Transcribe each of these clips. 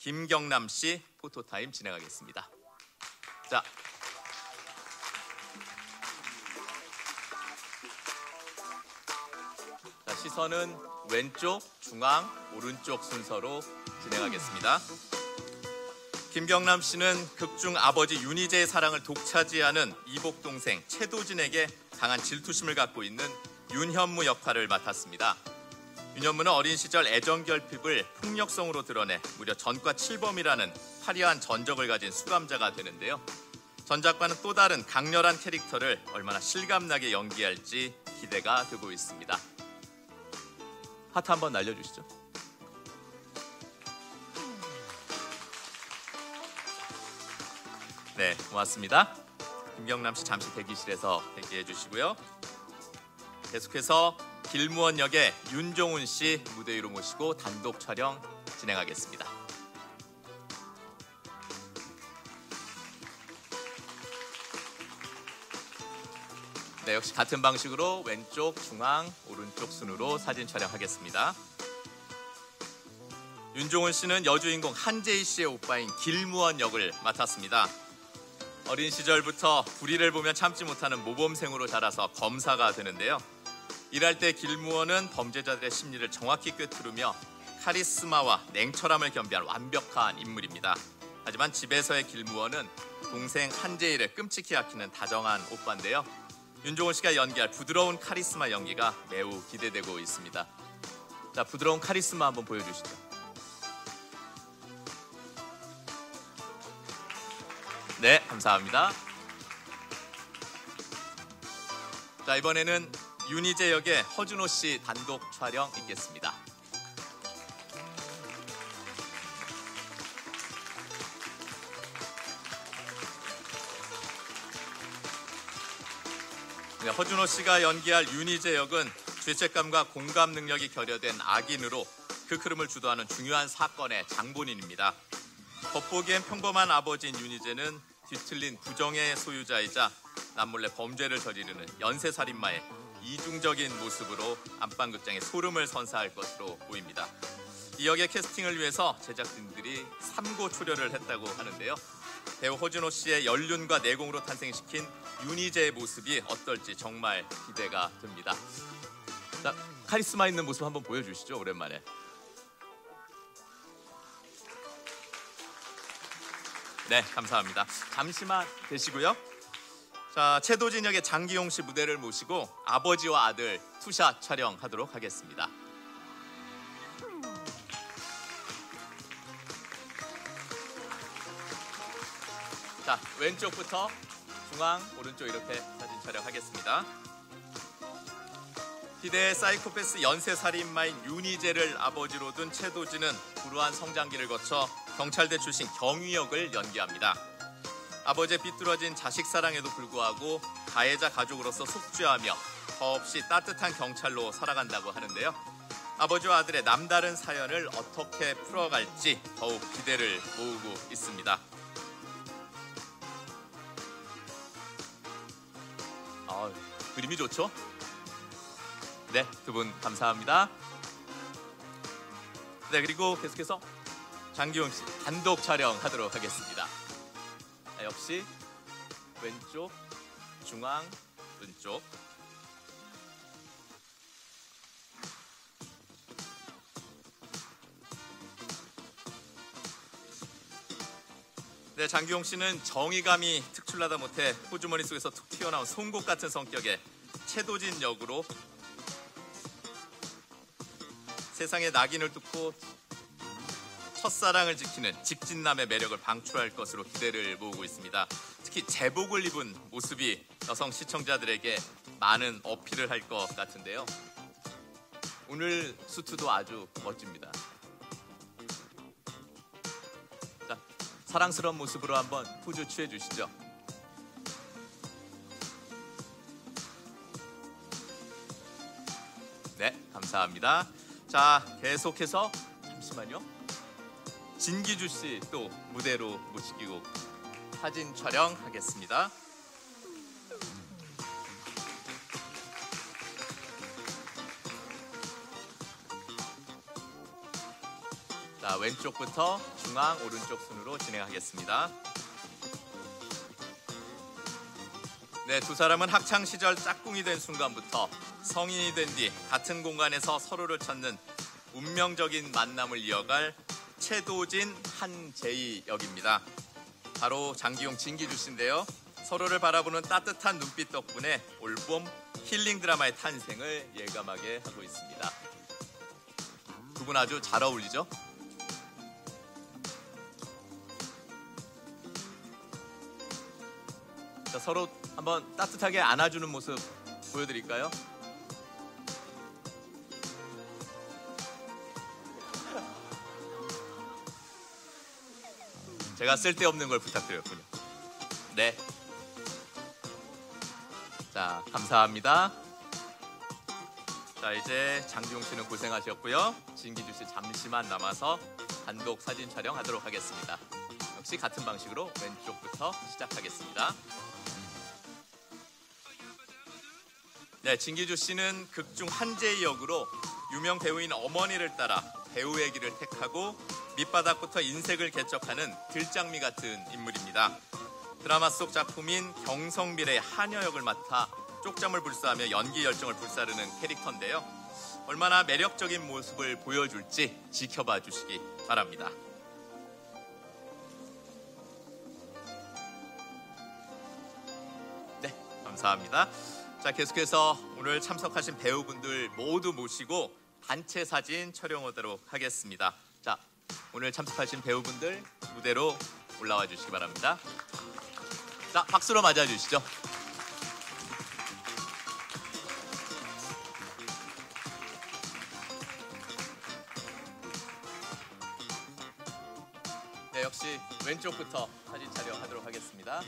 김경남 씨 포토타임 진행하겠습니다. 자, 자 시선은 왼쪽, 중앙, 오른쪽 순서로 진행하겠습니다. 김경남 씨는 극중 아버지 윤희재의 사랑을 독차지하는 이복 동생 최도진에게 강한 질투심을 갖고 있는 윤현무 역할을 맡았습니다. 윤현무는 어린 시절 애정 결핍을 폭력성으로 드러내 무려 전과 7범이라는 화려한 전적을 가진 수감자가 되는데요. 전작과는 또 다른 강렬한 캐릭터를 얼마나 실감나게 연기할지 기대가 되고 있습니다. 하트 한번 날려주시죠. 네, 고맙습니다. 김경남 씨 잠시 대기실에서 대기해 주시고요. 계속해서 길무원 역의 윤종훈 씨 무대 위로 모시고 단독 촬영 진행하겠습니다. 네, 역시 같은 방식으로 왼쪽, 중앙, 오른쪽 순으로 사진 촬영하겠습니다. 윤종훈 씨는 여주인공 한재희 씨의 오빠인 길무원 역을 맡았습니다. 어린 시절부터 불의를 보면 참지 못하는 모범생으로 자라서 검사가 되는데요. 일할 때 길무원은 범죄자들의 심리를 정확히 꿰뚫으며 카리스마와 냉철함을 겸비한 완벽한 인물입니다. 하지만 집에서의 길무원은 동생 한재희를 끔찍히 아끼는 다정한 오빠인데요. 윤종훈 씨가 연기할 부드러운 카리스마 연기가 매우 기대되고 있습니다. 자, 부드러운 카리스마 한번 보여주시죠. 네, 감사합니다. 자, 이번에는 윤희재 역의 허준호 씨 단독 촬영 있겠습니다. 네, 허준호 씨가 연기할 윤희재 역은 죄책감과 공감 능력이 결여된 악인으로 그 흐름을 주도하는 중요한 사건의 장본인입니다. 겉보기엔 평범한 아버지인 윤희재는 뒤틀린 부정의 소유자이자 남몰래 범죄를 저지르는 연쇄살인마의 이중적인 모습으로 안방극장에 소름을 선사할 것으로 보입니다. 이 역의 캐스팅을 위해서 제작진들이 삼고 초려를 했다고 하는데요. 배우 허준호 씨의 연륜과 내공으로 탄생시킨 윤희재의 모습이 어떨지 정말 기대가 됩니다. 자, 카리스마 있는 모습 한번 보여주시죠. 오랜만에. 네, 감사합니다. 잠시만 계시고요. 자, 최도진 역의 장기용 씨 무대를 모시고 아버지와 아들 two shot 촬영하도록 하겠습니다. 자, 왼쪽부터 중앙, 오른쪽 이렇게 사진 촬영하겠습니다. 희대의 사이코패스 연쇄살인마인 윤희재를 아버지로 둔 최도진은 불우한 성장기를 거쳐 경찰대 출신 경위 역을 연기합니다. 아버지의 비뚤어진 자식 사랑에도 불구하고 가해자 가족으로서 속죄하며 더없이 따뜻한 경찰로 살아간다고 하는데요. 아버지와 아들의 남다른 사연을 어떻게 풀어갈지 더욱 기대를 모으고 있습니다. 아, 그림이 좋죠? 네, 두 분 감사합니다. 네, 그리고 계속해서 장기용 씨 단독 촬영하도록 하겠습니다. 자, 역시 왼쪽, 중앙, 왼쪽. 네, 장기용 씨는 정의감이 특출나다 못해 호주머니 속에서 툭 튀어나온 송곳 같은 성격의 최도진 역으로 세상의 낙인을 뚫고 첫사랑을 지키는 직진남의 매력을 방출할 것으로 기대를 모으고 있습니다. 특히 제복을 입은 모습이 여성 시청자들에게 많은 어필을 할 것 같은데요. 오늘 수트도 아주 멋집니다. 자, 사랑스러운 모습으로 한번 포즈 취해 주시죠. 네, 감사합니다. 자, 계속해서 잠시만요. 진기주 씨 또 무대로 모시고 사진 촬영하겠습니다. 자, 왼쪽부터 중앙, 오른쪽 순으로 진행하겠습니다. 네, 두 사람은 학창 시절 짝꿍이 된 순간부터 성인이 된 뒤 같은 공간에서 서로를 찾는 운명적인 만남을 이어갈 최도진 한재희 역입니다. 바로 장기용 진기주 씨인데요. 서로를 바라보는 따뜻한 눈빛 덕분에 올봄 힐링 드라마의 탄생을 예감하게 하고 있습니다. 두 분 아주 잘 어울리죠? 자, 서로 한번 따뜻하게 안아주는 모습 보여드릴까요? 제가 쓸데없는 걸 부탁드렸군요. 네. 자, 감사합니다. 자, 이제 장기용 씨는 고생하셨고요. 진기주 씨 잠시만 남아서 단독 사진 촬영하도록 하겠습니다. 역시 같은 방식으로 왼쪽부터 시작하겠습니다. 네, 진기주 씨는 극중 한재희 역으로 유명 배우인 어머니를 따라 배우의 길을 택하고 밑바닥부터 인색을 개척하는 들장미 같은 인물입니다. 드라마 속 작품인 경성밀의 하녀 역을 맡아 쪽잠을 불사하며 연기 열정을 불사르는 캐릭터인데요. 얼마나 매력적인 모습을 보여줄지 지켜봐 주시기 바랍니다. 네, 감사합니다. 자, 계속해서 오늘 참석하신 배우분들 모두 모시고 단체 사진 촬영하도록 하겠습니다. 자, 오늘 참석하신 배우분들 무대로 올라와 주시기 바랍니다. 자, 박수로 맞아 주시죠. 네, 역시 왼쪽부터 사진 촬영하도록 하겠습니다.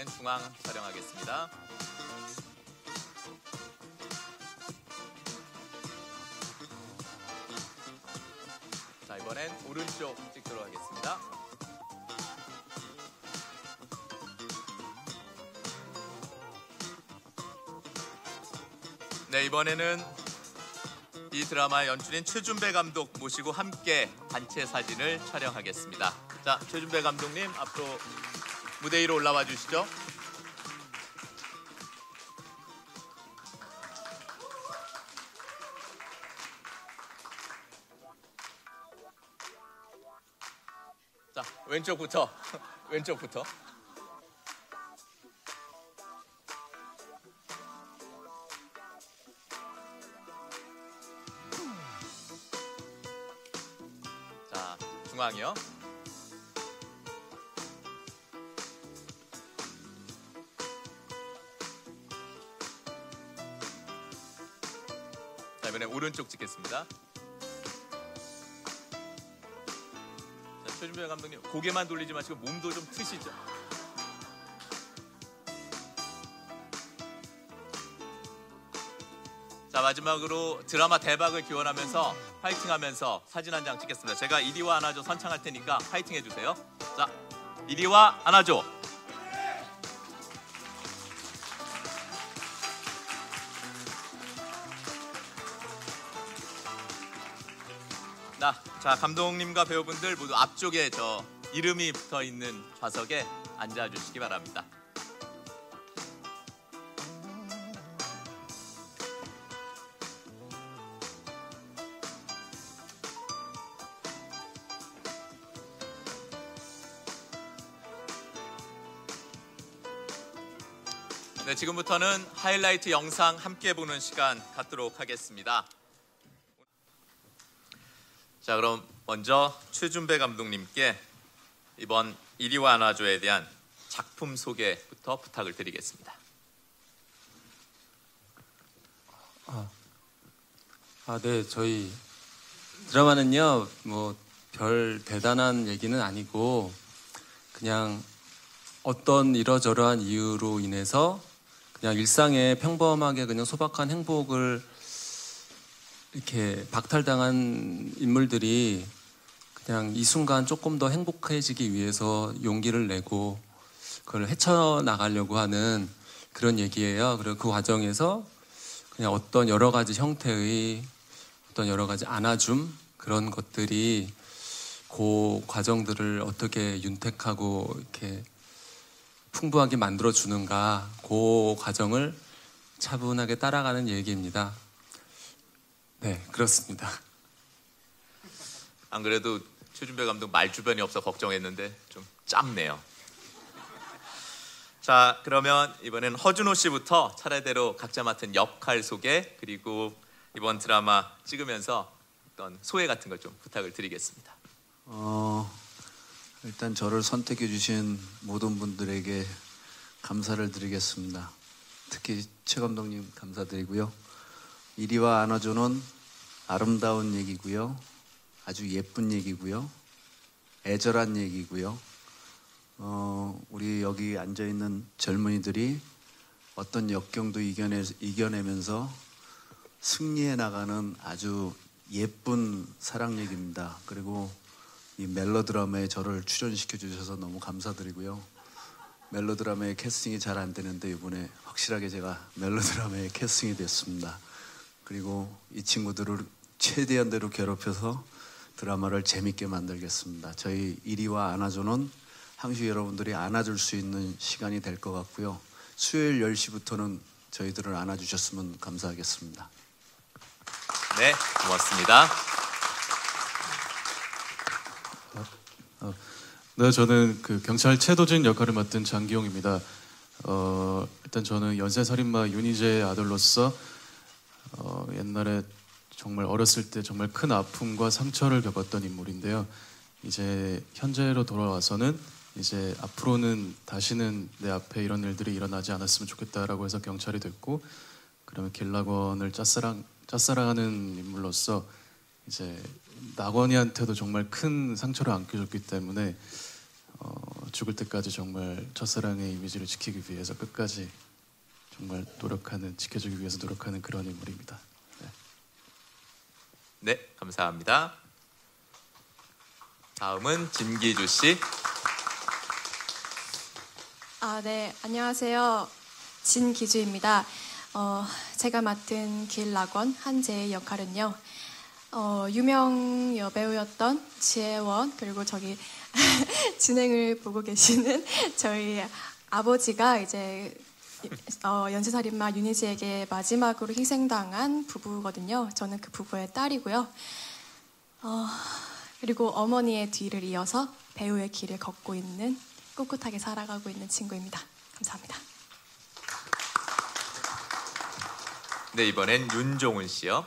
자, 이번엔 중앙 촬영하겠습니다. 자, 이번엔 오른쪽 찍도록 하겠습니다. 네, 이번에는 이 드라마 연출인 최준배 감독 모시고 함께 단체 사진을 촬영하겠습니다. 자, 최준배 감독님 앞으로 무대 위로 올라와 주시죠. 자, 왼쪽부터 왼쪽부터. 자, 중앙이요. 오른쪽 찍겠습니다. 자, 최준배 감독님 고개만 돌리지 마시고 몸도 좀 트시죠. 자 마지막으로 드라마 대박을 기원하면서 파이팅 하면서 사진 한 장 찍겠습니다. 제가 이리와 안아줘 선창할 테니까 파이팅 해주세요. 자 이리와 안아줘. 자, 자 감독님과 배우분들 모두 앞쪽에 저 이름이 붙어 있는 좌석에 앉아 주시기 바랍니다. 네, 지금부터는 하이라이트 영상 함께 보는 시간 갖도록 하겠습니다. 자, 그럼 먼저 최준배 감독님께 이번 이리와 안아줘에 대한 작품 소개부터 부탁을 드리겠습니다. 아, 네, 저희 드라마는요, 뭐, 별 대단한 얘기는 아니고, 그냥 어떤 이러저러한 이유로 인해서 그냥 일상에 평범하게 그냥 소박한 행복을 이렇게 박탈당한 인물들이 그냥 이 순간 조금 더 행복해지기 위해서 용기를 내고 그걸 헤쳐 나가려고 하는 그런 얘기예요. 그리고 그 과정에서 그냥 어떤 여러 가지 형태의 어떤 여러 가지 안아줌 그런 것들이 그 과정들을 어떻게 윤택하고 이렇게 풍부하게 만들어 주는가 그 과정을 차분하게 따라가는 얘기입니다. 네, 그렇습니다. 안 그래도 최준배 감독 말 주변이 없어 걱정했는데 좀 짧네요. 자, 그러면 이번엔 허준호 씨부터 차례대로 각자 맡은 역할 소개 그리고 이번 드라마 찍으면서 어떤 소회 같은 걸 좀 부탁을 드리겠습니다. 어, 일단 저를 선택해 주신 모든 분들에게 감사를 드리겠습니다. 특히 최 감독님 감사드리고요. 이리와 안아주는 아름다운 얘기고요. 아주 예쁜 얘기고요. 애절한 얘기고요. 어, 우리 여기 앉아 있는 젊은이들이 어떤 역경도 이겨내, 이겨내면서 승리해 나가는 아주 예쁜 사랑 얘기입니다. 그리고 이 멜로드라마에 저를 출연시켜 주셔서 너무 감사드리고요. 멜로드라마의 캐스팅이 잘 안 되는데 이번에 확실하게 제가 멜로드라마에 캐스팅이 됐습니다. 그리고 이 친구들을 최대한 대로 괴롭혀서 드라마를 재밌게 만들겠습니다. 저희 이리와 안아주는 항시 여러분들이 안아줄 수 있는 시간이 될 것 같고요. 수요일 10시부터는 저희들을 안아주셨으면 감사하겠습니다. 네, 고맙습니다. 네, 저는 그 경찰 최도진 역할을 맡은 장기용입니다. 어, 일단 저는 연쇄살인마 윤희재의 아들로서 어, 옛날에 정말 어렸을 때 정말 큰 아픔과 상처를 겪었던 인물인데요. 이제 현재로 돌아와서는 이제 앞으로는 다시는 내 앞에 이런 일들이 일어나지 않았으면 좋겠다라고 해서 경찰이 됐고 그러면 길락원을 짝사랑 짝사랑하는 인물로서 이제 낙원이한테도 정말 큰 상처를 안겨줬기 때문에 어, 죽을 때까지 정말 첫사랑의 이미지를 지키기 위해서 끝까지 정말 노력하는 지켜주기 위해서 노력하는 그런 인물입니다. 네. 네, 감사합니다. 다음은 진기주 씨. 아, 네. 안녕하세요. 진기주입니다. 어, 제가 맡은 길락원 한재의 역할은요. 어, 유명 여배우였던 지혜원 그리고 저기 진행을 보고 계시는 저희 아버지가 이제 어, 연쇄살인마 윤희지에게 마지막으로 희생당한 부부거든요. 저는 그 부부의 딸이고요. 어, 그리고 어머니의 뒤를 이어서 배우의 길을 걷고 있는 꿋꿋하게 살아가고 있는 친구입니다. 감사합니다. 네, 이번엔 윤종훈 씨요.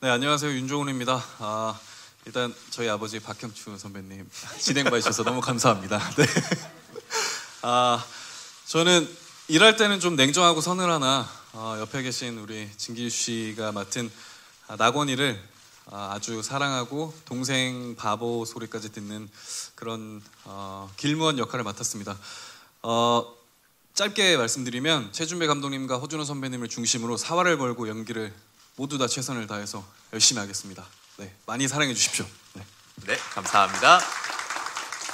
네, 안녕하세요. 윤종훈입니다. 아, 일단 저희 아버지 박형추 선배님 진행 봐주셔서 너무 감사합니다. 네. 아, 저는 일할 때는 좀 냉정하고 서늘하나 어, 옆에 계신 우리 진기 씨가 맡은 아, 낙원이를 아, 아주 사랑하고 동생 바보 소리까지 듣는 그런 어, 길무원 역할을 맡았습니다. 어, 짧게 말씀드리면 최준배 감독님과 허준호 선배님을 중심으로 사활을 걸고 연기를 모두 다 최선을 다해서 열심히 하겠습니다. 네, 많이 사랑해 주십시오. 네. 네, 감사합니다.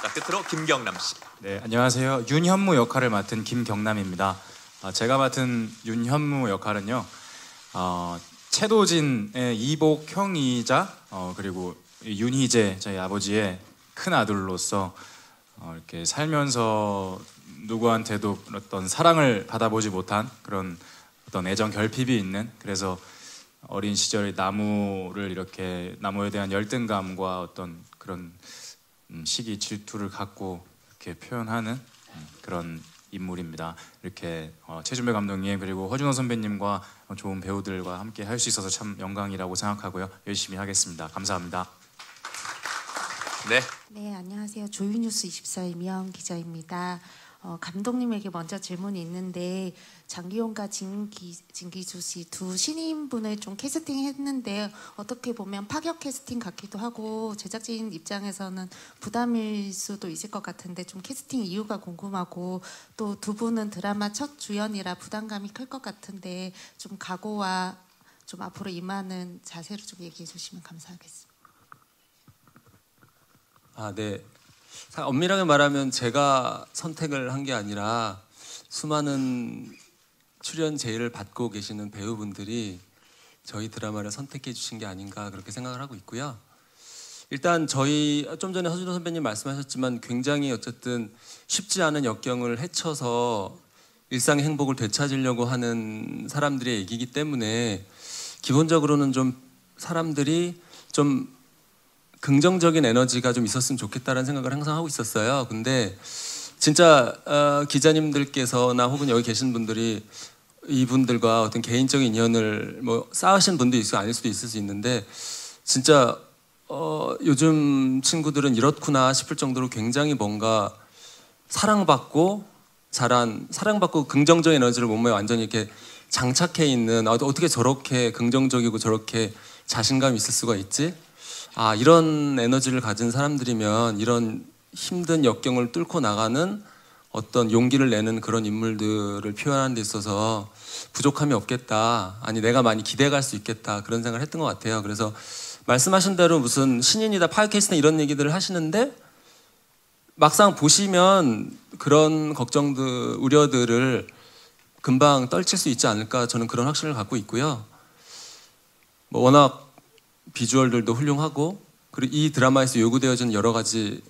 자, 끝으로 김경남 씨. 네, 안녕하세요. 윤현무 역할을 맡은 김경남입니다. 아, 제가 맡은 윤현무 역할은요, 어, 최도진의 이복 형이자 어, 그리고 윤희재 저희 아버지의 큰 아들로서 어, 이렇게 살면서 누구한테도 어떤 사랑을 받아보지 못한 그런 어떤 애정 결핍이 있는 그래서 어린 시절에 나무를 이렇게 나무에 대한 열등감과 어떤 그런 음, 시기 질투를 갖고 이렇게 표현하는 음, 그런 인물입니다. 이렇게 어, 최준배 감독님 그리고 허준호 선배님과 좋은 배우들과 함께 할 수 있어서 참 영광이라고 생각하고요. 열심히 하겠습니다. 감사합니다. 네, 네, 안녕하세요. 조유뉴스 24 이명 기자입니다. 어, 감독님에게 먼저 질문이 있는데 장기용과 진기, 진기주 씨 두 신인분을 좀 캐스팅했는데 어떻게 보면 파격 캐스팅 같기도 하고 제작진 입장에서는 부담일 수도 있을 것 같은데 좀 캐스팅 이유가 궁금하고 또 두 분은 드라마 첫 주연이라 부담감이 클 것 같은데 좀 각오와 좀 앞으로 임하는 자세로 좀 얘기해 주시면 감사하겠습니다. 아, 네. 사- 엄밀하게 말하면 제가 선택을 한 게 아니라 수많은 출연 제의를 받고 계시는 배우분들이 저희 드라마를 선택해 주신 게 아닌가 그렇게 생각을 하고 있고요. 일단 저희 좀 전에 허준호 선배님 말씀하셨지만 굉장히 어쨌든 쉽지 않은 역경을 헤쳐서 일상의 행복을 되찾으려고 하는 사람들의 얘기이기 때문에 기본적으로는 좀 사람들이 좀 긍정적인 에너지가 좀 있었으면 좋겠다라는 생각을 항상 하고 있었어요. 근데 진짜 어, 기자님들께서나 혹은 여기 계신 분들이 이분들과 어떤 개인적인 인연을 뭐 쌓으신 분도 있을 아닐 수도 있을 수 있는데 진짜 어, 요즘 친구들은 이렇구나 싶을 정도로 굉장히 뭔가 사랑받고 자란 사랑받고 긍정적인 에너지를 몸에 완전히 이렇게 장착해 있는 아, 어떻게 저렇게 긍정적이고 저렇게 자신감이 있을 수가 있지? 아 이런 에너지를 가진 사람들이면 이런 힘든 역경을 뚫고 나가는 어떤 용기를 내는 그런 인물들을 표현하는 데 있어서 부족함이 없겠다. 아니 내가 많이 기대갈 수 있겠다. 그런 생각을 했던 것 같아요. 그래서 말씀하신 대로 무슨 신인이다 팟캐스트나 이런 얘기들을 하시는데 막상 보시면 그런 걱정들 우려들을 금방 떨칠 수 있지 않을까 저는 그런 확신을 갖고 있고요. 뭐 워낙 비주얼들도 훌륭하고 그리고 이 드라마에서 요구되어지는 여러 가지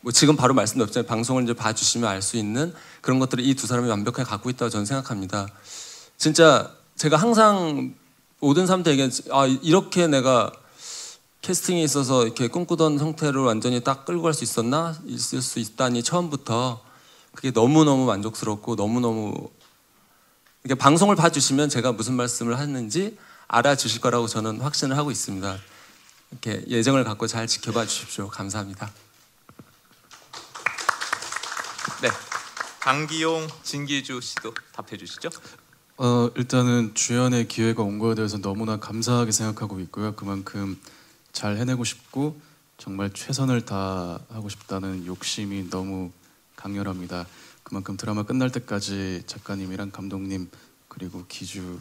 뭐 지금 바로 말씀드렸지만 방송을 이제 봐주시면 알 수 있는 그런 것들을 이 두 사람이 완벽하게 갖고 있다고 저는 생각합니다. 진짜 제가 항상 모든 사람들 얘기한 아 이렇게 내가 캐스팅에 있어서 이렇게 꿈꾸던 형태를 완전히 딱 끌고 갈 수 있었나 있을 수 있다니 처음부터 그게 너무 너무 만족스럽고 너무 너무 이렇게 방송을 봐주시면 제가 무슨 말씀을 하는지 알아주실 거라고 저는 확신을 하고 있습니다. 이렇게 예정을 갖고 잘 지켜봐 주십시오. 감사합니다. 네. 강기용, 진기주 씨도 답해 주시죠. 어, 일단은 주연의 기회가 온 거에 대해서 너무나 감사하게 생각하고 있고요. 그만큼 잘 해내고 싶고 정말 최선을 다하고 싶다는 욕심이 너무 강렬합니다. 그만큼 드라마 끝날 때까지 작가님이랑 감독님 그리고 기주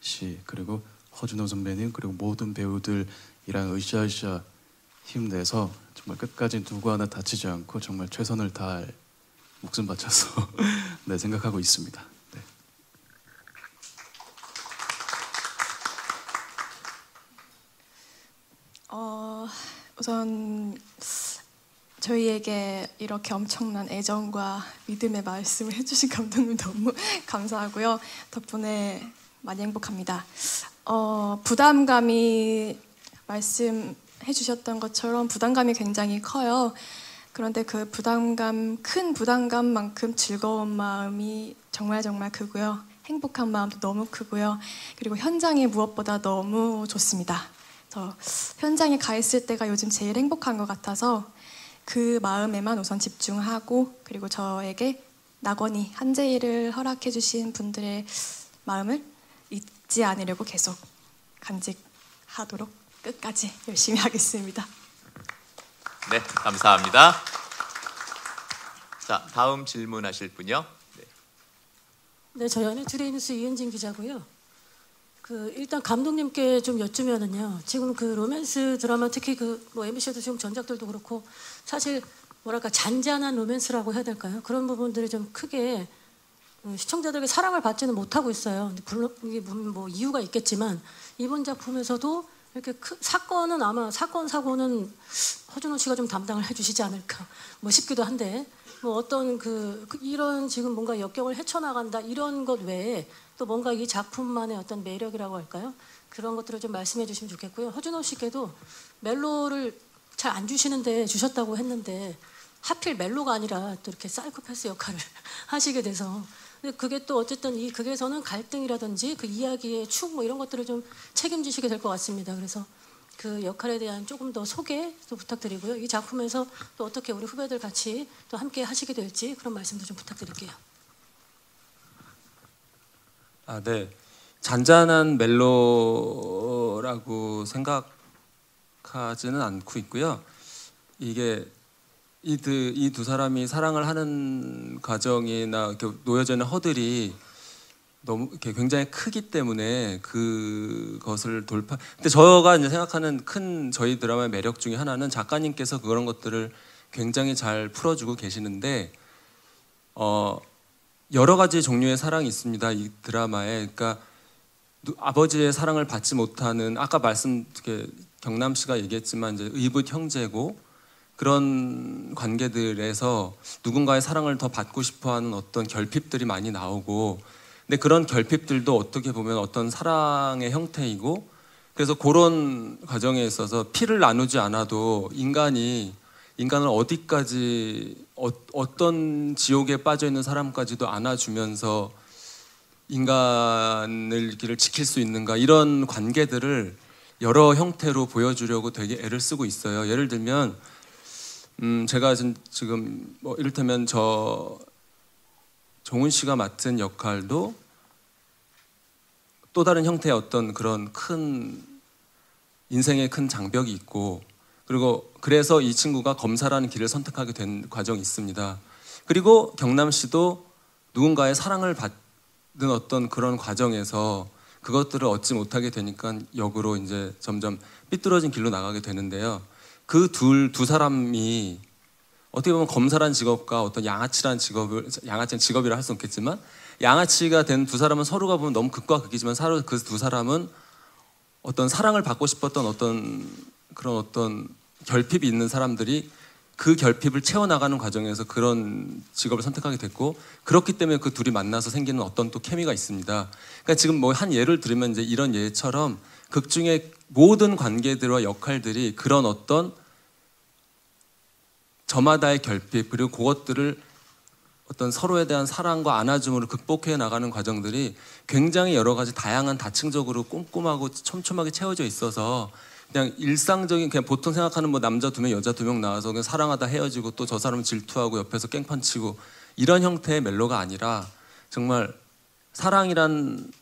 씨 그리고 허준호 선배님 그리고 모든 배우들이랑 으쌰으쌰 힘내서 정말 끝까지 누구 하나 다치지 않고 정말 최선을 다할 목숨 바쳐서 네 생각하고 있습니다. 네. 어, 우선 저희에게 이렇게 엄청난 애정과 믿음의 말씀을 해주신 감독님 너무 감사하고요. 덕분에 많이 행복합니다. 어, 부담감이 말씀해 주셨던 것처럼 부담감이 굉장히 커요. 그런데 그 부담감, 큰 부담감만큼 즐거운 마음이 정말 정말 크고요. 행복한 마음도 너무 크고요. 그리고 현장이 무엇보다 너무 좋습니다. 저 현장에 가 있을 때가 요즘 제일 행복한 것 같아서 그 마음에만 우선 집중하고 그리고 저에게 낙원이 한재일을 허락해 주신 분들의 마음을 잊지 않으려고 계속 간직하도록 끝까지 열심히 하겠습니다. 네, 감사합니다. 자, 다음 질문하실 분요. 네. 네, 저희 안에 트레이뉴스 이은진 기자고요. 그 일단 감독님께 좀 여쭈면은요. 지금 그 로맨스 드라마 특히 그 뭐 MBC도 지금 전작들도 그렇고 사실 뭐랄까 잔잔한 로맨스라고 해야 될까요? 그런 부분들이 좀 크게 어, 시청자들에게 사랑을 받지는 못하고 있어요. 근데 이게 뭐 이유가 있겠지만 이번 작품에서도 이렇게 크, 사건은 아마 사건 사고는 허준호 씨가 좀 담당을 해주시지 않을까 뭐 싶기도 한데 뭐 어떤 그, 그 이런 지금 뭔가 역경을 헤쳐나간다 이런 것 외에 또 뭔가 이 작품만의 어떤 매력이라고 할까요? 그런 것들을 좀 말씀해 주시면 좋겠고요. 허준호 씨께도 멜로를 잘 안 주시는데 주셨다고 했는데 하필 멜로가 아니라 또 이렇게 사이코패스 역할을 하시게 돼서 근데 그게 또 어쨌든 이 극에서는 갈등이라든지 그 이야기의 축 뭐 이런 것들을 좀 책임지시게 될 것 같습니다. 그래서 그 역할에 대한 조금 더 소개도 부탁드리고요. 이 작품에서 또 어떻게 우리 후배들 같이 또 함께 하시게 될지 그런 말씀도 좀 부탁드릴게요. 아, 네. 잔잔한 멜로라고 생각하지는 않고 있고요. 이게 이두 두 사람이 사랑을 하는 과정이나 놓여져 있는 허들이 너무 이렇게 굉장히 크기 때문에 그것을 돌파. 근데 저가 이제 생각하는 큰 저희 드라마의 매력 중에 하나는 작가님께서 그런 것들을 굉장히 잘 풀어주고 계시는데 어, 여러 가지 종류의 사랑이 있습니다. 이 드라마에 그러니까 누- 아버지의 사랑을 받지 못하는 아까 말씀 경남 씨가 얘기했지만 이제 의붓 형제고 그런 관계들에서 누군가의 사랑을 더 받고 싶어하는 어떤 결핍들이 많이 나오고 근데 그런 결핍들도 어떻게 보면 어떤 사랑의 형태이고 그래서 그런 과정에 있어서 피를 나누지 않아도 인간이 인간을 어디까지 어, 어떤 지옥에 빠져 있는 사람까지도 안아주면서 인간을 길을 지킬 수 있는가 이런 관계들을 여러 형태로 보여주려고 되게 애를 쓰고 있어요. 예를 들면 음 제가 진- 지금 뭐 이를테면 저 종훈 씨가 맡은 역할도 또 다른 형태의 어떤 그런 큰 인생의 큰 장벽이 있고 그리고 그래서 이 친구가 검사라는 길을 선택하게 된 과정이 있습니다. 그리고 경남 씨도 누군가의 사랑을 받는 어떤 그런 과정에서 그것들을 얻지 못하게 되니까 역으로 이제 점점 삐뚤어진 길로 나가게 되는데요. 그 둘 두 사람이 어떻게 보면 검사란 직업과 어떤 양아치란 직업을 양아치는 직업이라 할 수 없겠지만 양아치가 된 두 사람은 서로가 보면 너무 극과 극이지만 서로 그 두 사람은 어떤 사랑을 받고 싶었던 어떤 그런 어떤 결핍이 있는 사람들이 그 결핍을 채워나가는 과정에서 그런 직업을 선택하게 됐고 그렇기 때문에 그 둘이 만나서 생기는 어떤 또 케미가 있습니다. 그러니까 지금 뭐 한 예를 들으면 이제 이런 예처럼 극 중에 모든 관계들과 역할들이 그런 어떤 저마다의 결핍 그리고 그것들을 어떤 서로에 대한 사랑과 안아줌으로 극복해 나가는 과정들이 굉장히 여러 가지 다양한 다층적으로 꼼꼼하고 촘촘하게 채워져 있어서 그냥 일상적인 그냥 보통 생각하는 뭐 남자 두 명 여자 두 명 나와서 그냥 사랑하다 헤어지고 또 저 사람은 질투하고 옆에서 깽판 치고 이런 형태의 멜로가 아니라 정말 사랑이란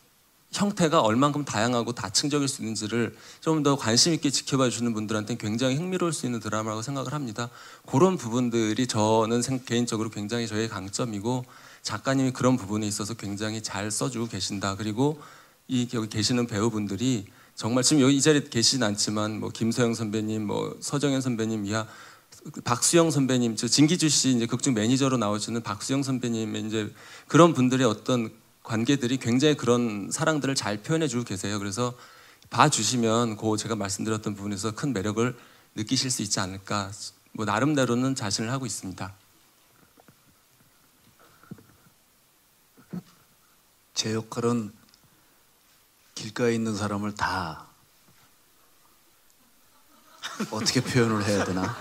형태가 얼만큼 다양하고 다층적일 수 있는지를 좀 더 관심 있게 지켜봐 주시는 분들한테는 굉장히 흥미로울 수 있는 드라마라고 생각을 합니다. 그런 부분들이 저는 생- 개인적으로 굉장히 저의 강점이고 작가님이 그런 부분에 있어서 굉장히 잘 써주고 계신다. 그리고 이 여기 계시는 배우분들이 정말 지금 여기 이 자리에 계시진 않지만 뭐 김서영 선배님, 뭐 서정현 선배님 이하 박수영 선배님, 저 진기주 씨 이제 극중 매니저로 나오시는 박수영 선배님의 이제 그런 분들의 어떤 관계들이 굉장히 그런 사랑들을 잘 표현해 주고 계세요. 그래서 봐 주시면 그 제가 말씀드렸던 부분에서 큰 매력을 느끼실 수 있지 않을까. 뭐 나름대로는 자신을 하고 있습니다. 제 역할은 길가에 있는 사람을 다 어떻게 표현을 해야 되나?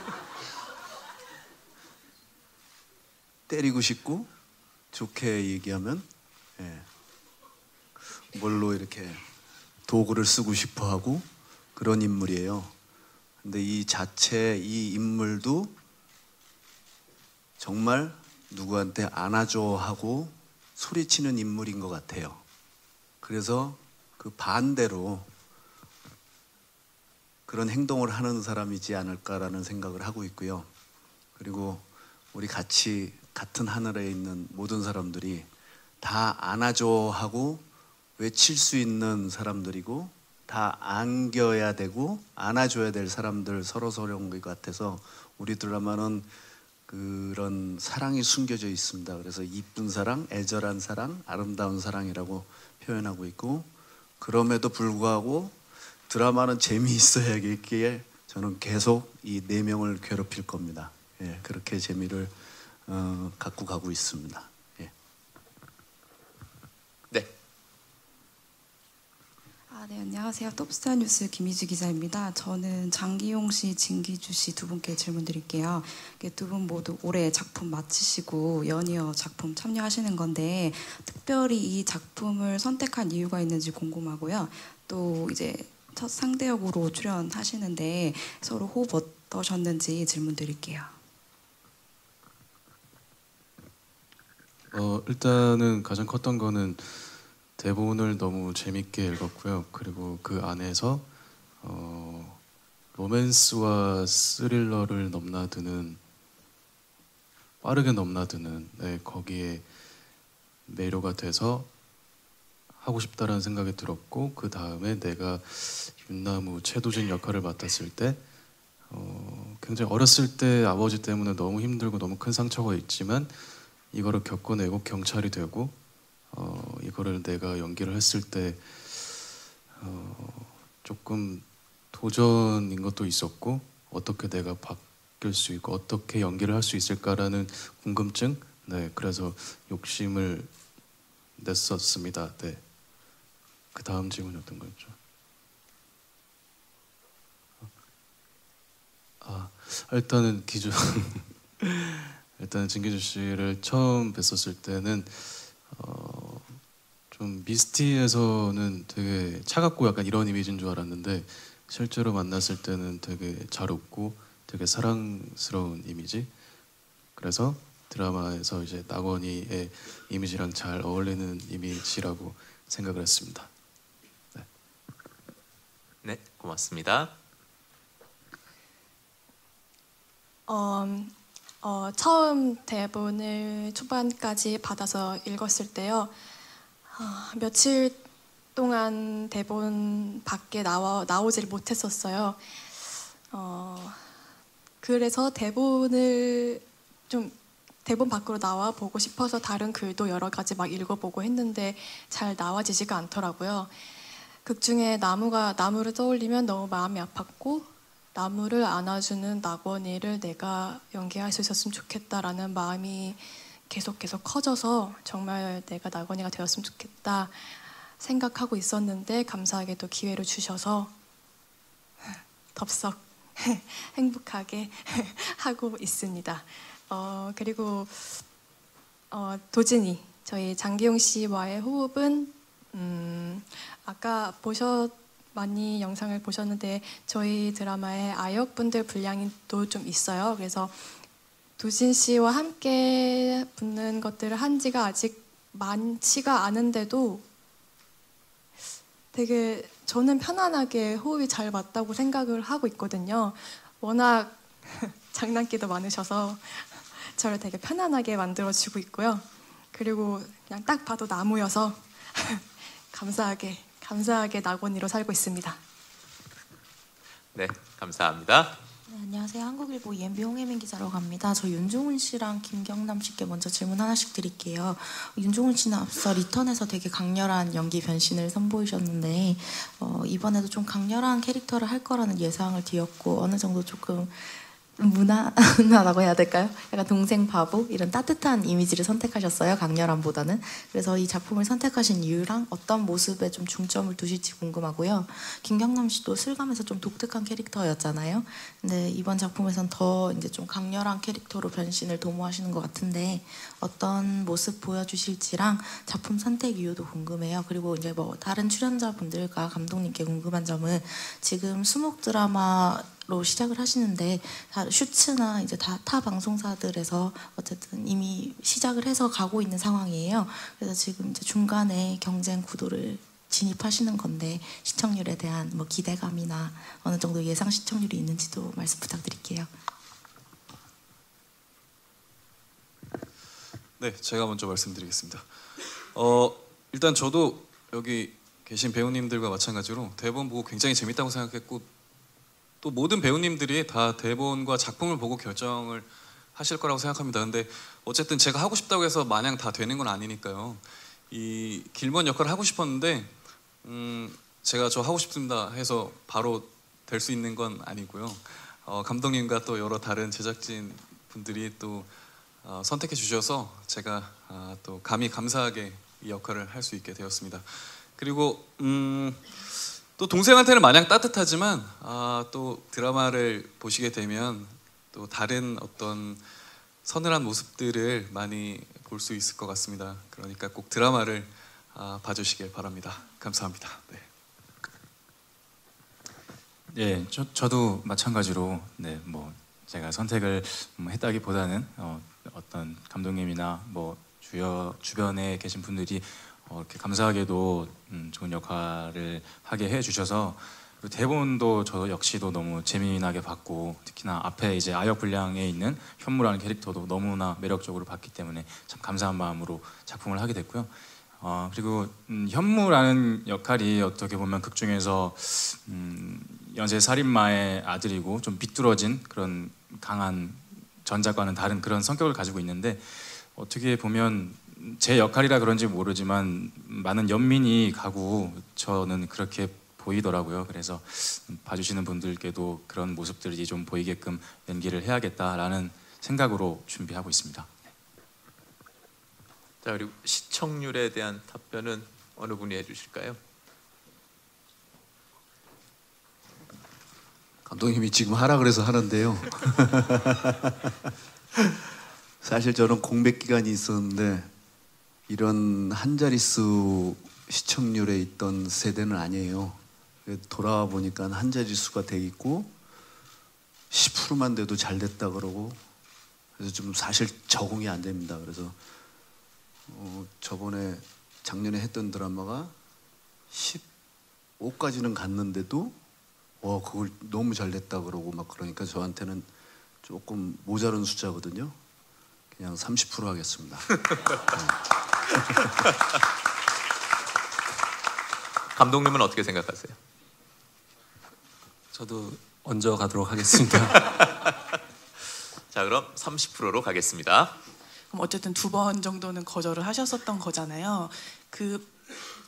때리고 싶고 좋게 얘기하면 예. 뭘로 이렇게 도구를 쓰고 싶어 하고 그런 인물이에요. 근데 이 자체 이 인물도 정말 누구한테 안아줘 하고 소리치는 인물인 것 같아요. 그래서 그 반대로 그런 행동을 하는 사람이지 않을까라는 생각을 하고 있고요. 그리고 우리 같이 같은 하늘에 있는 모든 사람들이 다 안아줘 하고 외칠 수 있는 사람들이고 다 안겨야 되고 안아줘야 될 사람들 서로 서로인 것 같아서 우리 드라마는 그런 사랑이 숨겨져 있습니다. 그래서 이쁜 사랑, 애절한 사랑, 아름다운 사랑이라고 표현하고 있고 그럼에도 불구하고 드라마는 재미있어야겠기에 저는 계속 이 네 명을 괴롭힐 겁니다. 예, 그렇게 재미를 어, 갖고 가고 있습니다. 예. 네. 아, 네, 안녕하세요. 톱스타 뉴스 김희주 기자입니다. 저는 장기용 씨, 진기주 씨 두 분께 질문 드릴게요. 두 분 모두 올해 작품 마치시고 연이어 작품 참여하시는 건데 특별히 이 작품을 선택한 이유가 있는지 궁금하고요. 또 이제 첫 상대역으로 출연하시는데 서로 호흡 어떠셨는지 질문 드릴게요. 어, 일단은 가장 컸던 거는 대본을 너무 재밌게 읽었고요. 그리고 그 안에서 어, 로맨스와 스릴러를 넘나드는 빠르게 넘나드는 네, 거기에 매료가 돼서 하고 싶다라는 생각이 들었고 그 다음에 내가 윤나무 최도진 역할을 맡았을 때 어, 굉장히 어렸을 때 아버지 때문에 너무 힘들고 너무 큰 상처가 있지만 이거를 겪어내고 경찰이 되고 어, 이거를 내가 연기를 했을 때 어, 조금 도전인 것도 있었고 어떻게 내가 바뀔 수 있고 어떻게 연기를 할 수 있을까라는 궁금증? 네 그래서 욕심을 냈었습니다. 네그 다음 질문이 어떤 거였죠? 아 일단은 기준 일단은 진기주 씨를 처음 뵀었을 때는 어, 좀 미스티에서는 되게 차갑고 약간 이런 이미지인 줄 알았는데 실제로 만났을 때는 되게 잘 웃고 되게 사랑스러운 이미지. 그래서 드라마에서 이제 낙원이의 이미지랑 잘 어울리는 이미지라고 생각을 했습니다. 네, 고맙습니다. 어, 어, 처음 대본을 초반까지 받아서 읽었을 때요. 어, 며칠 동안 대본 밖에 나와 나오질 못했었어요. 어, 그래서 대본을 좀 대본 밖으로 나와 보고 싶어서 다른 글도 여러 가지 막 읽어보고 했는데 잘 나와지지가 않더라고요. 극 중에 나무가 나무를 떠올리면 너무 마음이 아팠고 나무를 안아주는 낙원이를 내가 연기할 수 있었으면 좋겠다라는 마음이 계속 계속 커져서 정말 내가 낙원이가 되었으면 좋겠다 생각하고 있었는데 감사하게도 기회를 주셔서 덥석 행복하게 하고 있습니다. 어, 그리고 어, 도진이 저희 장기용 씨와의 호흡은 음, 아까 보셨 많이 영상을 보셨는데 저희 드라마에 아역분들 분량도 좀 있어요. 그래서 도진 씨와 함께 붙는 것들을 한 지가 아직 많지가 않은데도 되게 저는 편안하게 호흡이 잘 맞다고 생각을 하고 있거든요. 워낙 장난기도 많으셔서 저를 되게 편안하게 만들어주고 있고요. 그리고 그냥 딱 봐도 나무여서 감사하게 감사하게 낙원이로 살고 있습니다. 네, 감사합니다. 네, 안녕하세요. 한국일보 EMB 홍혜민 기자라고 합니다. 저 윤종훈 씨랑 김경남 씨께 먼저 질문 하나씩 드릴게요. 윤종훈 씨는 앞서 리턴에서 되게 강렬한 연기 변신을 선보이셨는데 어, 이번에도 좀 강렬한 캐릭터를 할 거라는 예상을 뒤엎고 어느 정도 조금 무난하다고 해야 될까요? 약간 동생 바보 이런 따뜻한 이미지를 선택하셨어요 강렬함보다는. 그래서 이 작품을 선택하신 이유랑 어떤 모습에 좀 중점을 두실지 궁금하고요. 김경남 씨도 슬감에서 좀 독특한 캐릭터였잖아요. 근데 이번 작품에선 더 이제 좀 강렬한 캐릭터로 변신을 도모하시는 것 같은데 어떤 모습 보여주실지랑 작품 선택 이유도 궁금해요. 그리고 이제 뭐 다른 출연자분들과 감독님께 궁금한 점은 지금 수목 드라마 로 시작을 하시는데 다 슈츠나 이제 다 타 방송사들에서 어쨌든 이미 시작을 해서 가고 있는 상황이에요. 그래서 지금 이제 중간에 경쟁 구도를 진입하시는 건데 시청률에 대한 뭐 기대감이나 어느 정도 예상 시청률이 있는지도 말씀 부탁드릴게요. 네, 제가 먼저 말씀드리겠습니다. 어, 일단 저도 여기 계신 배우님들과 마찬가지로 대본 보고 굉장히 재밌다고 생각했고 또 모든 배우님들이 다 대본과 작품을 보고 결정을 하실 거라고 생각합니다. 근데 어쨌든 제가 하고 싶다고 해서 마냥 다 되는 건 아니니까요. 이 길먼 역할을 하고 싶었는데 음, 제가 저 하고 싶습니다 해서 바로 될 수 있는 건 아니고요. 어, 감독님과 또 여러 다른 제작진 분들이 또 어, 선택해 주셔서 제가 아, 또 감히 감사하게 이 역할을 할 수 있게 되었습니다. 그리고 음, 또 동생한테는 마냥 따뜻하지만 아, 또 드라마를 보시게 되면 또 다른 어떤 서늘한 모습들을 많이 볼 수 있을 것 같습니다. 그러니까 꼭 드라마를 아, 봐주시길 바랍니다. 감사합니다. 네. 네, 저, 저도 마찬가지로 네, 뭐 제가 선택을 뭐 했다기보다는 어, 어떤 감독님이나 뭐 주여 주변에 계신 분들이 어, 이렇게 감사하게도 음, 좋은 역할을 하게 해주셔서 그리고 대본도 저 역시도 너무 재미나게 봤고 특히나 앞에 이제 아역 분량에 있는 현무라는 캐릭터도 너무나 매력적으로 봤기 때문에 참 감사한 마음으로 작품을 하게 됐고요. 어, 그리고 음, 현무라는 역할이 어떻게 보면 극 중에서 음, 연쇄 살인마의 아들이고 좀 비뚤어진 그런 강한 전작과는 다른 그런 성격을 가지고 있는데 어떻게 보면 제 역할이라 그런지 모르지만 많은 연민이 가고 저는 그렇게 보이더라고요. 그래서 봐주시는 분들께도 그런 모습들이 좀 보이게끔 연기를 해야겠다라는 생각으로 준비하고 있습니다. 자 그리고 시청률에 대한 답변은 어느 분이 해주실까요? 감독님이 지금 하라 그래서 하는데요. 사실 저는 공백 기간이 있었는데 이런 한 자릿수 시청률에 있던 세대는 아니에요. 돌아와 보니까 한 자릿수가 돼 있고 10%만 돼도 잘 됐다 그러고 그래서 좀 사실 적응이 안 됩니다. 그래서 어, 저번에 작년에 했던 드라마가 15까지는 갔는데도 와 그걸 너무 잘 됐다 그러고 막 그러니까 저한테는 조금 모자른 숫자거든요. 그냥 30% 하겠습니다. 감독님은 어떻게 생각하세요? 저도 얹어 가도록 하겠습니다. 자 그럼 30%로 가겠습니다. 그럼 어쨌든 두 번 정도는 거절을 하셨었던 거잖아요. 그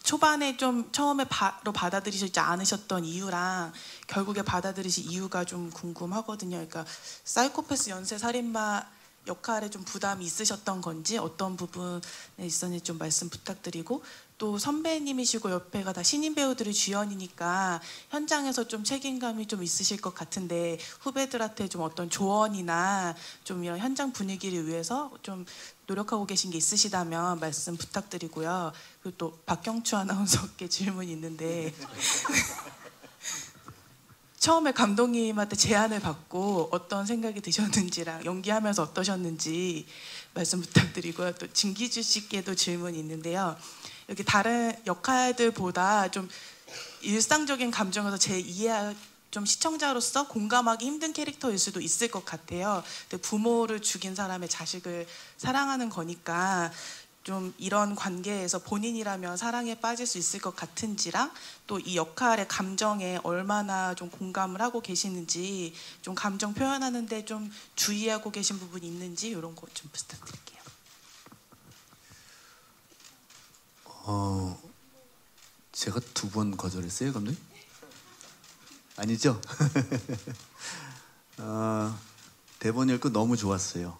초반에 좀 처음에 바로 받아들이시지 않으셨던 이유랑 결국에 받아들이신 이유가 좀 궁금하거든요. 그러니까 사이코패스 연쇄 살인마 역할에 좀 부담이 있으셨던 건지 어떤 부분에 있었는지 좀 말씀 부탁드리고 또 선배님이시고 옆에가 다 신인 배우들의 주연이니까 현장에서 좀 책임감이 좀 있으실 것 같은데 후배들한테 좀 어떤 조언이나 좀 이런 현장 분위기를 위해서 좀 노력하고 계신 게 있으시다면 말씀 부탁드리고요. 그리고 또 박경추 아나운서께 질문이 있는데 처음에 감독님한테 제안을 받고 어떤 생각이 드셨는지랑 연기하면서 어떠셨는지 말씀 부탁드리고요. 또 진기주 씨께도 질문이 있는데요. 여기 다른 역할들보다 좀 일상적인 감정에서 제 이해 좀 시청자로서 공감하기 힘든 캐릭터일 수도 있을 것 같아요. 근데 부모를 죽인 사람의 자식을 사랑하는 거니까 좀 이런 관계에서 본인이라면 사랑에 빠질 수 있을 것 같은지랑 또 이 역할의 감정에 얼마나 좀 공감을 하고 계시는지 좀 감정 표현하는데 좀 주의하고 계신 부분이 있는지 이런 거좀 부탁드릴게요. 어, 제가 두 번 거절했어요, 감독님? 아니죠? 어, 대본 읽고 너무 좋았어요.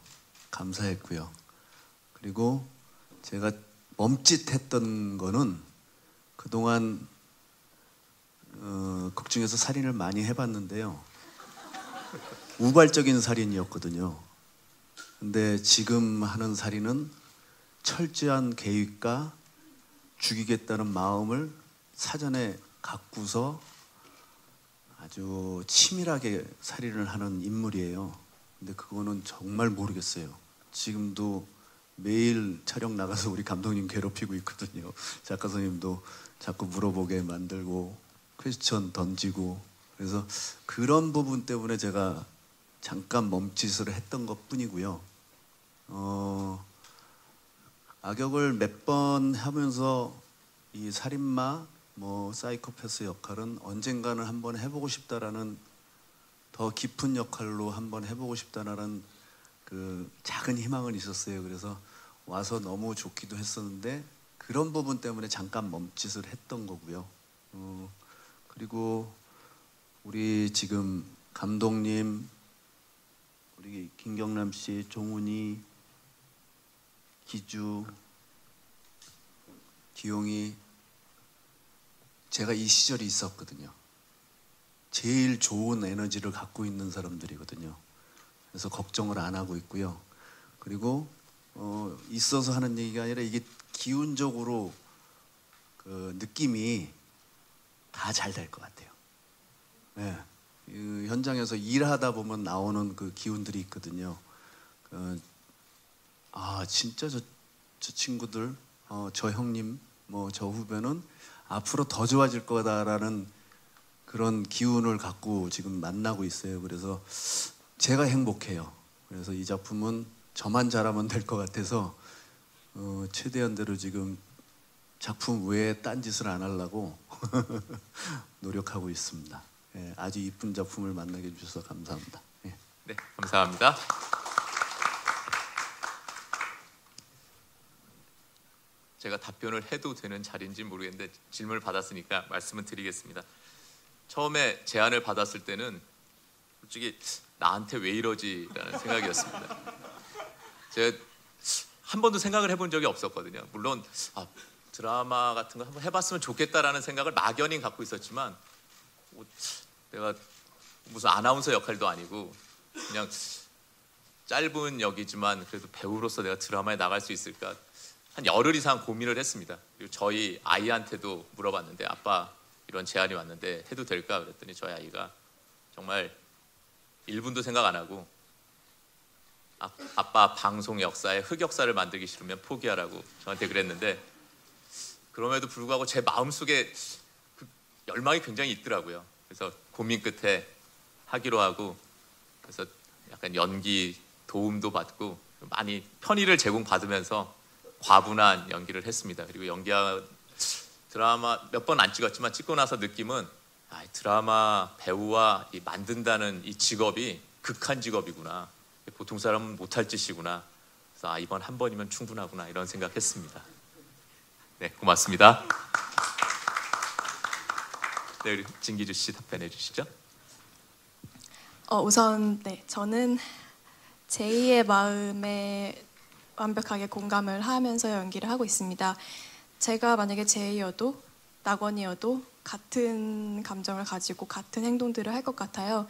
감사했고요. 그리고 제가 멈칫했던 거는 그동안 어, 극 중에서 살인을 많이 해봤는데요. 우발적인 살인이었거든요. 근데 지금 하는 살인은 철저한 계획과 죽이겠다는 마음을 사전에 갖고서 아주 치밀하게 살인을 하는 인물이에요. 근데 그거는 정말 모르겠어요. 지금도 매일 촬영 나가서 우리 감독님 괴롭히고 있거든요. 작가 선생님도 자꾸 물어보게 만들고 퀘스천 던지고 그래서 그런 부분 때문에 제가 잠깐 멈칫을 했던 것 뿐이고요. 어, 악역을 몇 번 하면서 이 살인마, 뭐 사이코패스 역할은 언젠가는 한번 해보고 싶다라는 더 깊은 역할로 한번 해보고 싶다라는 그 작은 희망은 있었어요. 그래서 와서 너무 좋기도 했었는데 그런 부분 때문에 잠깐 멈칫을 했던 거고요. 어, 그리고 우리 지금 감독님, 우리 김경남 씨, 종훈이, 기주, 기용이 제가 이 시절이 있었거든요. 제일 좋은 에너지를 갖고 있는 사람들이거든요. 그래서 걱정을 안 하고 있고요. 그리고 어, 있어서 하는 얘기가 아니라 이게 기운적으로 그 느낌이 다 잘 될 것 같아요. 네. 그 현장에서 일하다 보면 나오는 그 기운들이 있거든요. 그, 아 진짜 저, 저 친구들, 어, 저 형님, 뭐 저 후배는 앞으로 더 좋아질 거다라는 그런 기운을 갖고 지금 만나고 있어요. 그래서 제가 행복해요. 그래서 이 작품은 저만 잘하면 될 것 같아서 어, 최대한대로 지금 작품 외에 딴 짓을 안 하려고 노력하고 있습니다. 예, 아주 이쁜 작품을 만나게 해주셔서 감사합니다. 예. 네, 감사합니다. 제가 답변을 해도 되는 자리인지 모르겠는데 질문을 받았으니까 말씀을 드리겠습니다. 처음에 제안을 받았을 때는 솔직히 나한테 왜 이러지라는 생각이었습니다. 제가 한 번도 생각을 해본 적이 없었거든요. 물론 아, 드라마 같은 거 한번 해봤으면 좋겠다라는 생각을 막연히 갖고 있었지만 뭐, 내가 무슨 아나운서 역할도 아니고 그냥 짧은 역이지만 그래도 배우로서 내가 드라마에 나갈 수 있을까 한 열흘 이상 고민을 했습니다. 그리고 저희 아이한테도 물어봤는데 아빠 이런 제안이 왔는데 해도 될까 그랬더니 저희 아이가 정말 1분도 생각 안 하고 아, 아빠 방송 역사에 흑역사를 만들기 싫으면 포기하라고 저한테 그랬는데 그럼에도 불구하고 제 마음속에 그 열망이 굉장히 있더라고요. 그래서 고민 끝에 하기로 하고 그래서 약간 연기 도움도 받고 많이 편의를 제공받으면서 과분한 연기를 했습니다. 그리고 연기하 드라마 몇 번 안 찍었지만 찍고 나서 느낌은 아, 드라마 배우와 이 만든다는 이 직업이 극한 직업이구나. 보통 사람은 못할 짓이구나. 그래서 아, 이번 한 번이면 충분하구나 이런 생각했습니다. 네, 고맙습니다. 네, 우리 진기주 씨 답변해 주시죠. 어, 우선 네, 저는 제2의 마음에 완벽하게 공감을 하면서 연기를 하고 있습니다. 제가 만약에 제이여도 낙원이어도 같은 감정을 가지고 같은 행동들을 할 것 같아요.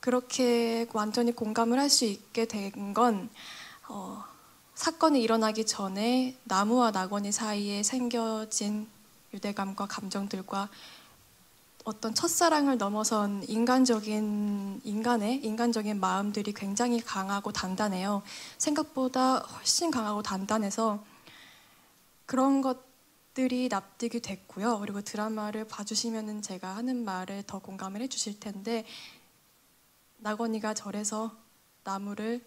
그렇게 완전히 공감을 할 수 있게 된건 어, 사건이 일어나기 전에 나무와 낙원이 사이에 생겨진 유대감과 감정들과 어떤 첫사랑을 넘어선 인간적인 인간의 인간적인 마음들이 굉장히 강하고 단단해요. 생각보다 훨씬 강하고 단단해서 그런 것 들이 납득이 됐고요. 그리고 드라마를 봐주시면은 제가 하는 말에 더 공감을 해주실 텐데 나건이가 절에서 나무를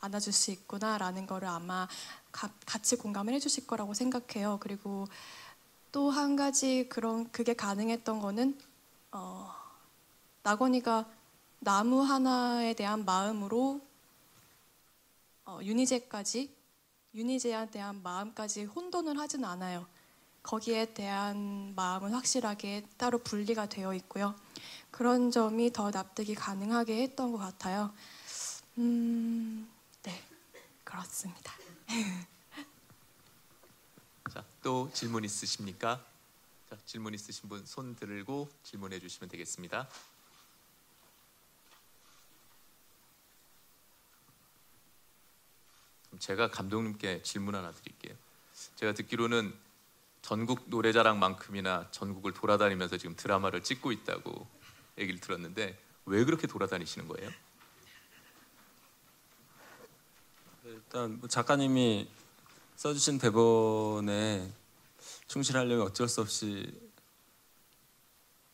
안아줄 수 있구나라는 거를 아마 가, 같이 공감을 해주실 거라고 생각해요. 그리고 또 한 가지 그런 그게 가능했던 거는 어, 나건이가 나무 하나에 대한 마음으로 어, 유니제까지 유니제에 대한 마음까지 혼돈을 하진 않아요. 거기에 대한 마음은 확실하게 따로 분리가 되어 있고요. 그런 점이 더 납득이 가능하게 했던 것 같아요. 음, 네, 그렇습니다. 자, 또 질문 있으십니까? 자, 질문 있으신 분 손 들고 질문해 주시면 되겠습니다. 제가 감독님께 질문 하나 드릴게요. 제가 듣기로는 전국 노래자랑만큼이나 전국을 돌아다니면서 지금 드라마를 찍고 있다고 얘기를 들었는데 왜 그렇게 돌아다니시는 거예요? 일단 뭐 작가님이 써주신 대본에 충실하려면 어쩔 수 없이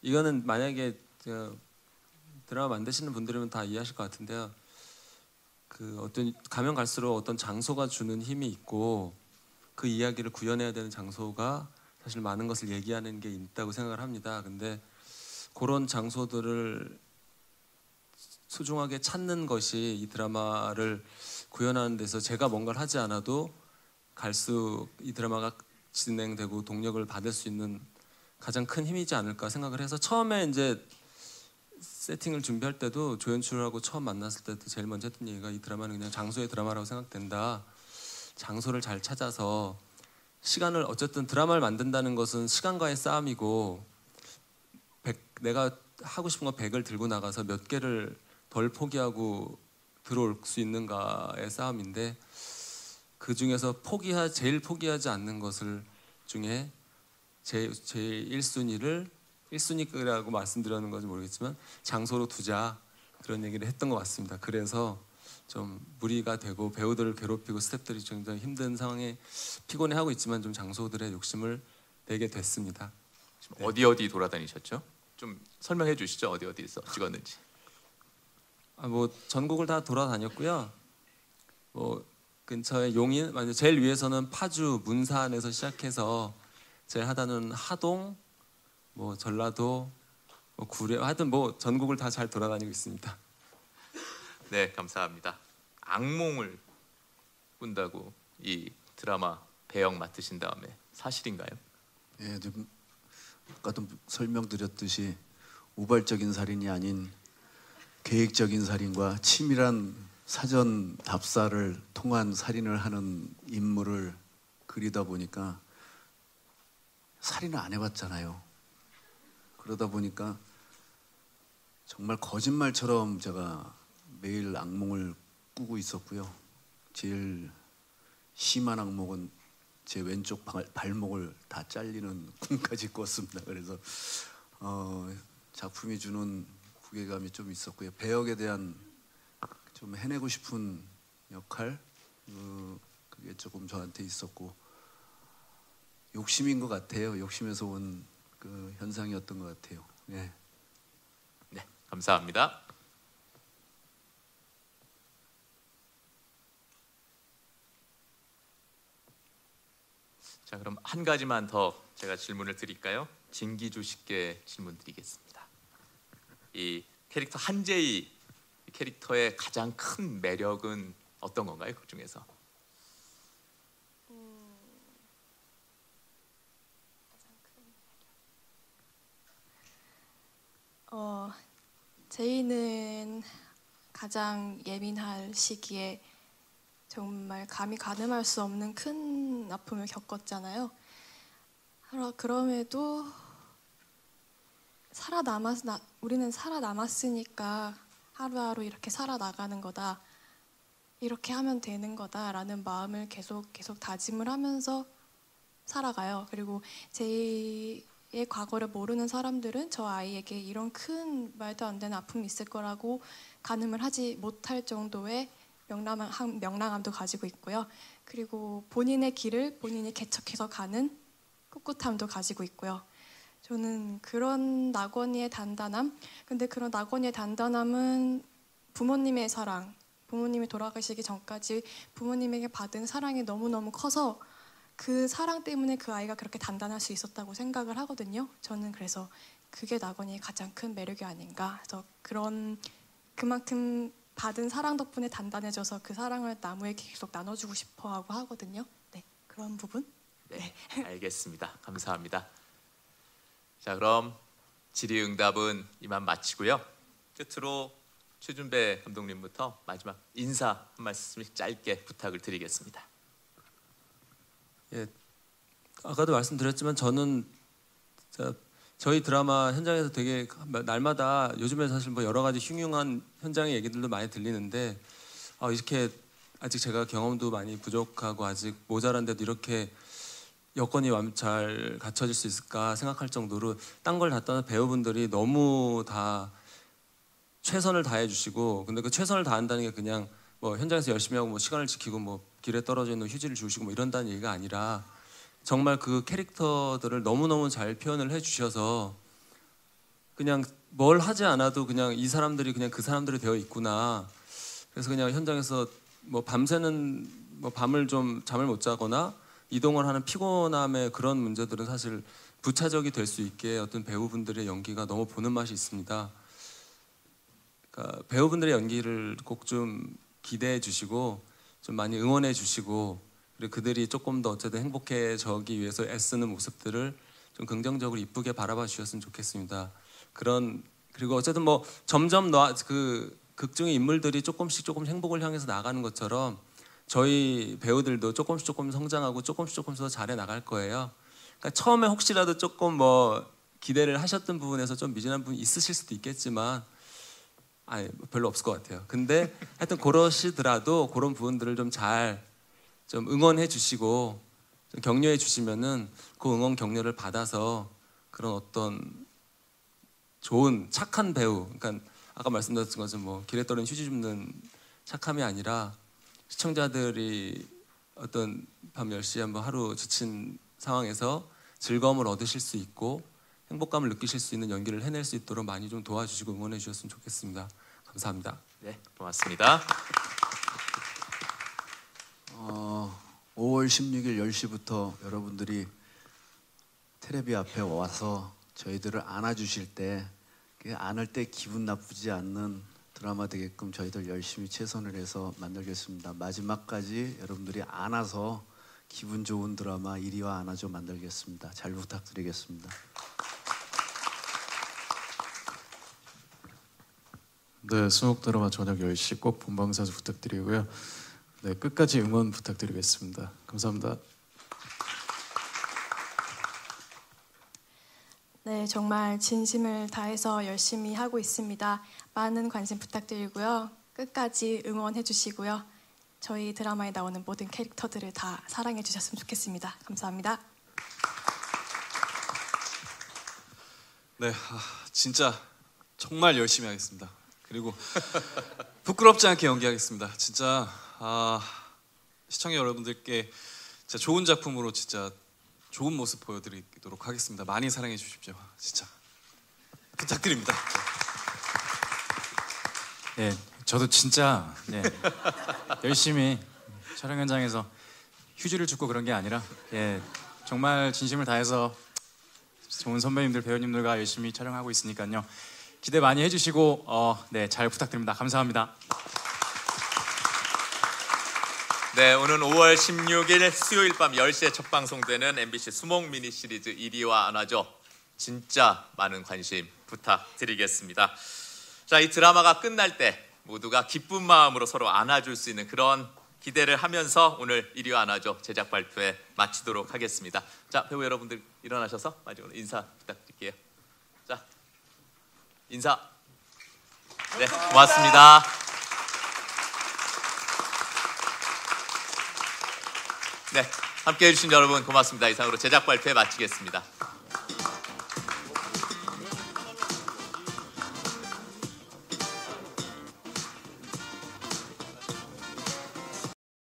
이거는 만약에 드라마 만드시는 분들이면 다 이해하실 것 같은데요. 그 어떤 가면 갈수록 어떤 장소가 주는 힘이 있고 그 이야기를 구현해야 되는 장소가 사실 많은 것을 얘기하는 게 있다고 생각을 합니다. 근데 그런 장소들을 소중하게 찾는 것이 이 드라마를 구현하는 데서 제가 뭔가를 하지 않아도 갈수 이 드라마가 진행되고 동력을 받을 수 있는 가장 큰 힘이지 않을까 생각을 해서 처음에 이제 세팅을 준비할 때도 조연출하고 처음 만났을 때도 제일 먼저 했던 얘기가 이 드라마는 그냥 장소의 드라마라고 생각된다. 장소를 잘 찾아서 시간을 어쨌든 드라마를 만든다는 것은 시간과의 싸움이고 100, 내가 하고 싶은 거 100을 들고 나가서 몇 개를 덜 포기하고 들어올 수 있는가의 싸움인데 그 중에서 포기하 제일 포기하지 않는 것을 중에 제, 제 1순위를 1순위라고 말씀드리는 건지 모르겠지만 장소로 두자 그런 얘기를 했던 것 같습니다. 그래서 좀 무리가 되고 배우들을 괴롭히고 스태프들이 굉장히 힘든 상황에 피곤해하고 있지만 좀 장소들의 욕심을 내게 됐습니다. 네. 어디 어디 돌아다니셨죠? 좀 설명해 주시죠. 어디 어디서 찍었는지. 아, 뭐 전국을 다 돌아다녔고요. 뭐 근처에 용인, 제일 위에서는 파주, 문산에서 시작해서 제일 하단은 하동, 뭐 전라도, 뭐 구례 하여튼 뭐 전국을 다 잘 돌아다니고 있습니다. 네, 감사합니다. 악몽을 꾼다고 이 드라마 배역 맡으신 다음에 사실인가요? 예, 좀 아까도 설명드렸듯이 우발적인 살인이 아닌 계획적인 살인과 치밀한 사전 답사를 통한 살인을 하는 인물을 그리다 보니까 살인을 안 해봤잖아요. 그러다 보니까 정말 거짓말처럼 제가 매일 악몽을 꾸고 있었고요. 제일 심한 악몽은 제 왼쪽 발, 발목을 다 잘리는 꿈까지 꿨습니다. 그래서 어, 작품이 주는 무게감이 좀 있었고요. 배역에 대한 좀 해내고 싶은 역할 어, 그게 조금 저한테 있었고 욕심인 것 같아요. 욕심에서 온 그 현상이었던 것 같아요. 네. 네, 감사합니다. 자, 그럼 한 가지만 더 제가 질문을 드릴까요? 진기주 씨께 질문 드리겠습니다. 이 캐릭터 한재희 캐릭터의 가장 큰 매력은 어떤 건가요? 그 중에서? 어, 제이는 가장 예민할 시기에 정말 감히 가늠할 수 없는 큰 아픔을 겪었잖아요. 그럼에도 살아남았 나, 우리는 살아남았으니까 하루하루 이렇게 살아나가는 거다. 이렇게 하면 되는 거다라는 마음을 계속 계속 다짐을 하면서 살아가요. 그리고 제이의 과거를 모르는 사람들은 저 아이에게 이런 큰 말도 안 되는 아픔이 있을 거라고 가늠을 하지 못할 정도의 명랑함, 명랑함도 가지고 있고요. 그리고 본인의 길을 본인이 개척해서 가는 꿋꿋함도 가지고 있고요. 저는 그런 낙원이의 단단함, 근데 그런 낙원이의 단단함은 부모님의 사랑, 부모님이 돌아가시기 전까지 부모님에게 받은 사랑이 너무너무 커서 그 사랑 때문에 그 아이가 그렇게 단단할 수 있었다고 생각을 하거든요. 저는 그래서 그게 낙원이의 가장 큰 매력이 아닌가. 그래서 그런 그만큼 받은 사랑 덕분에 단단해져서 그 사랑을 나무에게 계속 나눠주고 싶어 하고 하거든요. 네, 그런 부분. 네, 알겠습니다. 감사합니다. 자, 그럼 질의응답은 이만 마치고요. 끝으로 최준배 감독님부터 마지막 인사 한 말씀씩 짧게 부탁을 드리겠습니다. 예, 아까도 말씀드렸지만 저는 자, 저희 드라마 현장에서 되게 날마다 요즘에 사실 뭐 여러 가지 흉흉한 현장의 얘기들도 많이 들리는데 아, 이렇게 아직 제가 경험도 많이 부족하고 아직 모자란데도 이렇게 여건이 완- 잘 갖춰질 수 있을까 생각할 정도로 딴 걸 다 떠나 배우분들이 너무 다 최선을 다해 주시고 근데 그 최선을 다한다는 게 그냥 뭐 현장에서 열심히 하고 뭐 시간을 지키고 뭐 길에 떨어져 있는 휴지를 주시고 뭐 이런다는 얘기가 아니라 정말 그 캐릭터들을 너무너무 잘 표현을 해 주셔서 그냥 뭘 하지 않아도 그냥 이 사람들이 그냥 그 사람들이 되어 있구나. 그래서 그냥 현장에서 뭐 밤새는 뭐 밤을 좀 잠을 못 자거나 이동을 하는 피곤함의 그런 문제들은 사실 부차적이 될 수 있게 어떤 배우분들의 연기가 너무 보는 맛이 있습니다. 그러니까 배우분들의 연기를 꼭 좀 기대해 주시고 좀 많이 응원해 주시고 그리고 그들이 조금 더 어쨌든 행복해지기 위해서 애쓰는 모습들을 좀 긍정적으로 이쁘게 바라봐 주셨으면 좋겠습니다. 그런 그리고 어쨌든 뭐 점점 그 극중의 인물들이 조금씩 조금 행복을 향해서 나가는 것처럼 저희 배우들도 조금씩 조금 성장하고 조금씩 조금씩 더 잘해 나갈 거예요. 그러니까 처음에 혹시라도 조금 뭐 기대를 하셨던 부분에서 좀 미진한 부분이 있으실 수도 있겠지만 아니 별로 없을 것 같아요. 근데 하여튼 그러시더라도 그런 부분들을 좀 잘 좀 응원해 주시고 좀 격려해 주시면은 그 응원 격려를 받아서 그런 어떤 좋은 착한 배우, 그러니까 아까 말씀드렸던 것은 뭐 길에 떨어진 휴지 줍는 착함이 아니라 시청자들이 어떤 밤 10시에 한번 하루 지친 상황에서 즐거움을 얻으실 수 있고 행복감을 느끼실 수 있는 연기를 해낼 수 있도록 많이 좀 도와주시고 응원해 주셨으면 좋겠습니다. 감사합니다. 네, 고맙습니다. 어, 5월 16일 10시부터 여러분들이 테레비 앞에 와서 저희들을 안아주실 때안할때 기분 나쁘지 않는 드라마 되게끔 저희들 열심히 최선을 해서 만들겠습니다. 마지막까지 여러분들이 안아서 기분 좋은 드라마 이리와 안아줘 만들겠습니다. 잘 부탁드리겠습니다. 네, 수목 드라마 저녁 10시 꼭 본방사수 부탁드리고요. 네, 끝까지 응원 부탁드리겠습니다. 감사합니다. 네, 정말 진심을 다해서 열심히 하고 있습니다. 많은 관심 부탁드리고요. 끝까지 응원해 주시고요. 저희 드라마에 나오는 모든 캐릭터들을 다 사랑해 주셨으면 좋겠습니다. 감사합니다. 네, 아, 진짜 정말 열심히 하겠습니다. 그리고 부끄럽지 않게 연기하겠습니다. 진짜 아, 시청자 여러분들께 진짜 좋은 작품으로 진짜 좋은 모습 보여드리도록 하겠습니다. 많이 사랑해 주십시오. 진짜 부탁드립니다. 예, 저도 진짜 예, 열심히 촬영 현장에서 휴지를 줍고 그런 게 아니라 예, 정말 진심을 다해서 좋은 선배님들 배우님들과 열심히 촬영하고 있으니까요. 기대 많이 해주시고 어, 네, 잘 부탁드립니다. 감사합니다. 네, 오늘 5월 16일 수요일 밤 10시에 첫 방송되는 MBC 수목 미니 시리즈 1위와 안아줘 진짜 많은 관심 부탁드리겠습니다. 자, 이 드라마가 끝날 때 모두가 기쁜 마음으로 서로 안아줄 수 있는 그런 기대를 하면서 오늘 1위 안아줘 제작 발표회 마치도록 하겠습니다. 자, 배우 여러분들 일어나셔서 마지막으로 인사 부탁드릴게요. 자, 인사. 네, 고맙습니다. 네, 함께 해 주신 여러분 고맙습니다. 이상으로 제작 발표회 마치겠습니다.